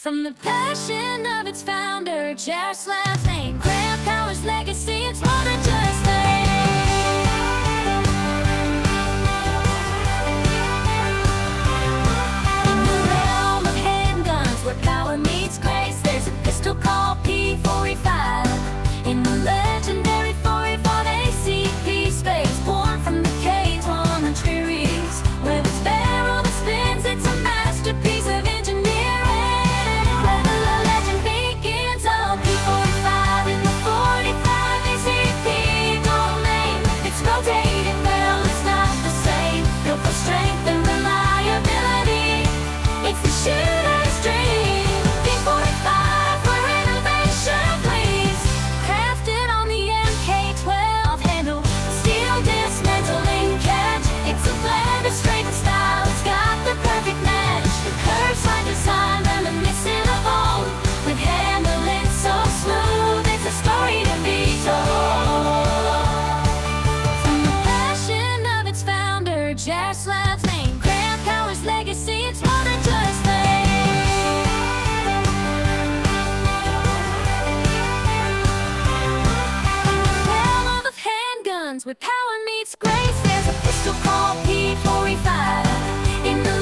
From the passion of its founder, Jaroslav's name, Guns with power meets grace. There's a pistol called P45 in the